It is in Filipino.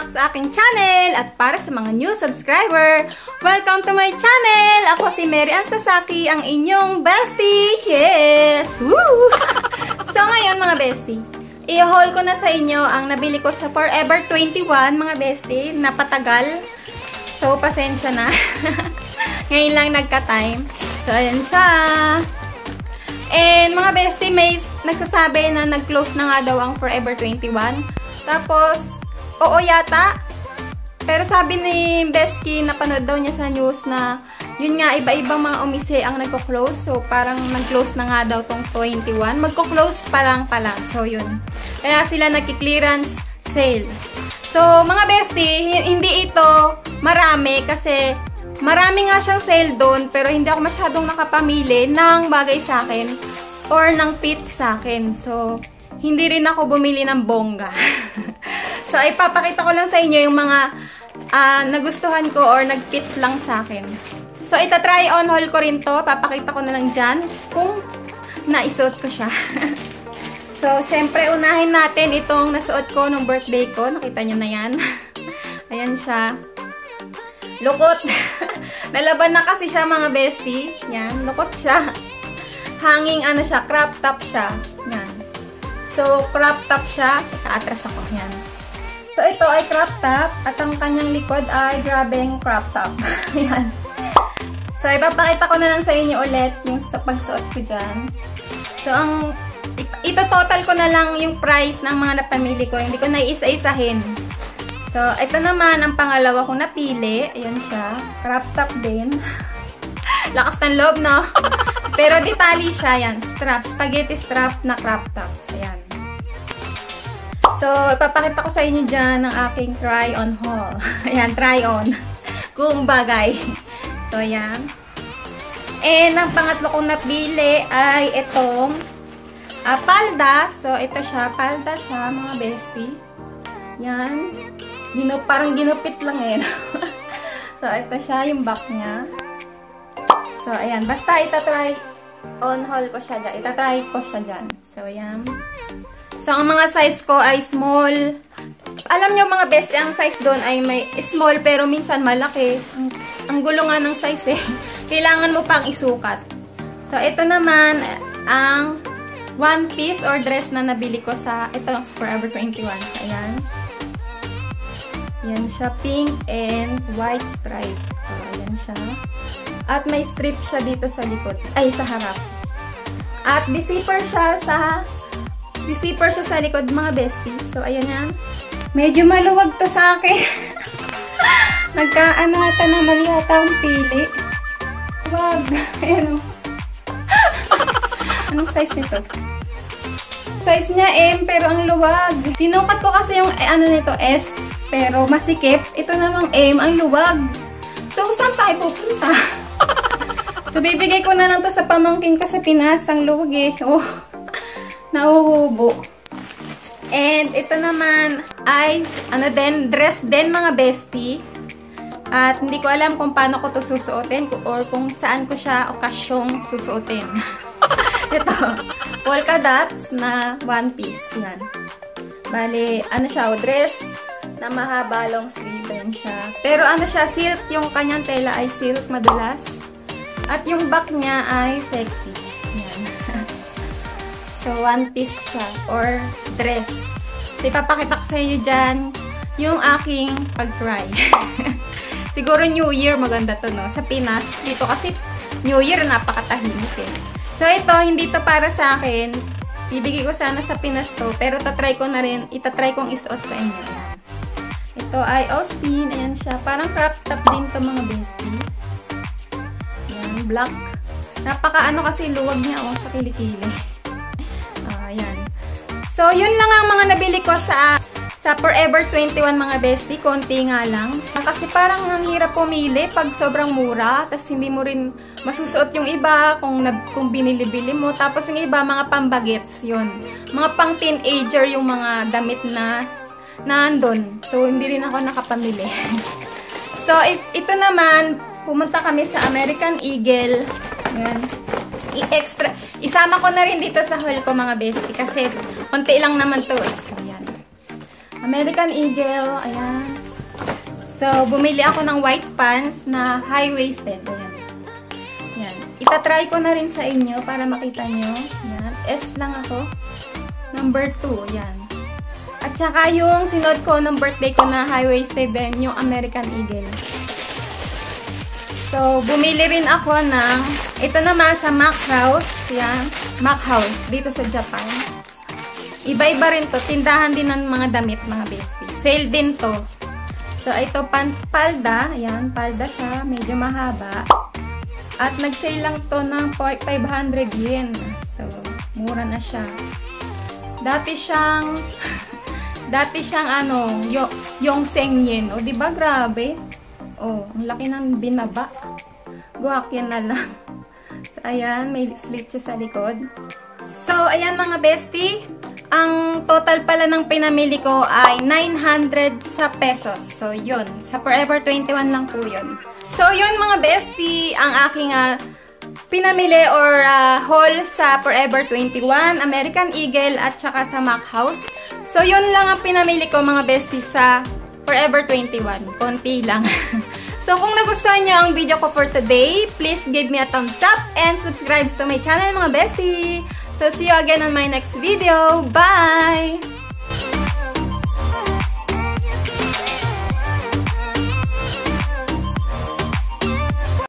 back sa aking channel! At para sa mga new subscriber, welcome to my channel! Ako si Mary Ann Sasaki, ang inyong bestie! Yes! Woo! so ngayon mga bestie, i-haul ko na sa inyo ang nabili ko sa Forever 21 mga bestie, napatagal. So pasensya na. ngayon lang nagka-time. So ayan siya. And mga bestie, may nagsasabi na nag-close na nga daw ang Forever 21. Tapos, oo yata. Pero sabi ni Beski, napanood daw niya sa news na yun nga, iba-ibang mga umise ang nagko-close. So, parang nag-close na nga daw tong 21. Magko-close pa lang pala. So, yun. Kaya sila nagki-clearance sale. So, mga bestie, hindi ito marami kasi marami nga siyang sale doon pero hindi ako masyadong nakapamili ng bagay sa akin or ng fit sa akin. So, hindi rin ako bumili ng bongga. so, ipapakita ko lang sa inyo yung mga uh, nagustuhan ko or nag-fit lang sa akin. So, ita-try on haul ko rin to. Papakita ko na lang dyan kung naisuot ko siya. so, syempre, unahin natin itong nasuot ko nung birthday ko. Nakita nyo na yan. Ayan siya. Lukot. Nalaban na kasi siya mga bestie. Yan, lukot siya. Hanging ano siya, crop top siya. Yan. So, crop top siya. Kaatras ako. Yan. So, ito ay crop top. At ang kanyang likod ay grabeng crop top. Yan. So, ipapakita ko na lang sa inyo ulit yung sa pagsuot ko dyan. So, ang ito total ko na lang yung price ng mga napamili ko. Hindi ko na isa-isahin. So, ito naman ang pangalawa kong napili. Ayan siya. Crop top din. Lakas ng loob, no? Pero detali siya. Yan. Strap. Spaghetti strap na crop top. So, ipapakita ko sa inyo dyan ang aking try-on haul. Ayan, try-on. Kung bagay. So, ayan. And, ang pangatlo kong napili ay itong uh, palda. So, ito siya. Palda siya, mga bestie. Yan. Ginu parang ginupit lang eh. so, ito siya, yung back niya. So, ayan. Basta itatry on haul ko siya dyan. Itatry ko siya dyan. So, ayan. So, ang mga size ko ay small. Alam nyo mga best, ang size doon ay may small pero minsan malaki. Ang, ang gulo nga ng size eh. Kailangan mo pang isukat. So, ito naman ang one piece or dress na nabili ko sa itong Forever 21. So, ayan. Yan siya, pink and white stripe. So, ayan siya. At may strip siya dito sa likod. Ay, sa harap. At di-zipper siya sa May zipper siya sa likod, mga bestie. So, ayan yan. Medyo maluwag to sa akin. Nagkaan ata na mali ata ang pili. Wag. Ayan o. Anong size nito? Size niya M, pero ang luwag. Sinukat ko kasi yung eh, ano nito, S, pero masikip. Ito namang M, ang luwag. So, saan tayo pupunta? so, bibigay ko na lang to sa pamangking ko sa Pinas. Ang luwag eh. Oh nauhubo. And ito naman ay, ano din, dress din mga bestie. At hindi ko alam kung paano ko to susuotin or kung saan ko siya okasyong susuotin. ito, polka dots na one piece. Yan. Bali, ano siya, dress na mahaba long sleeve din siya. Pero ano siya, silk, yung kanyang tela ay silk madulas. At yung back niya ay sexy. So, one piece siya. Or dress. So, ipapakita ko sa inyo dyan yung aking pag-try. Siguro New Year maganda to, no? Sa Pinas. Dito kasi New Year napakatahimik eh. So, ito, hindi to para sa akin. Ibigay ko sana sa Pinas to. Pero tatry ko na rin. Itatry kong isuot sa inyo. Ito ay Austin. Ayan siya. Parang crop top din to mga bestie. Ayan, black. Napaka ano kasi luwag niya oh, sa kilikili. So, yun lang ang mga nabili ko sa sa Forever 21 mga bestie, konti nga lang. Kasi parang ang hirap pumili pag sobrang mura, tapos hindi mo rin masusuot yung iba kung, kung binili-bili mo. Tapos yung iba, mga pambagets, yun. Mga pang teenager yung mga damit na nandun. So, hindi rin ako nakapamili. so, ito naman, pumunta kami sa American Eagle. Ayan i-extra. Isama ko na rin dito sa haul ko mga bestie kasi konti lang naman to. So, yan. American Eagle. Ayan. So, bumili ako ng white pants na high-waisted. Ayan. Ayan. Itatry ko na rin sa inyo para makita nyo. Ayan. S lang ako. Number 2. Ayan. At saka yung sinod ko ng birthday ko na high-waisted din, yung American Eagle. So, bumili rin ako ng, ito naman sa Mac House. Yan, Mac House, dito sa Japan. Iba-iba rin to. Tindahan din ng mga damit, mga besties. Sale din to. So, ito, pan palda. Ayan, palda siya. Medyo mahaba. At nag-sale lang to ng 500 yen. So, mura na siya. Dati siyang, dati siyang ano, yung, yung yen. O, diba grabe? Oh, ang laki ng binaba. Guwakyan na lang. So, ayan, may slit siya sa likod. So, ayan mga bestie. Ang total pala ng pinamili ko ay 900 sa pesos. So, yun. Sa Forever 21 lang po yun. So, yun mga bestie, ang aking uh, pinamili or uh, haul sa Forever 21, American Eagle, at saka sa Mac House. So, yun lang ang pinamili ko mga bestie sa Forever 21. Konti lang. so, kung nagustuhan nyo ang video ko for today, please give me a thumbs up and subscribe to my channel mga bestie. So, see you again on my next video. Bye!